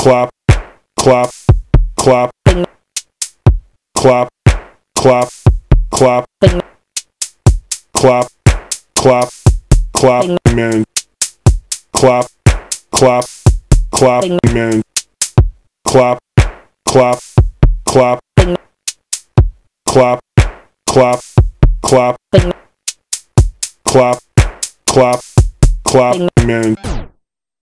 clap, clap, clap, clap, clap, clap, clap, clap, clap, man, clap, clap, clap, man, clap, clap, clap, clap, clap, clap, clap, clap, clap, man.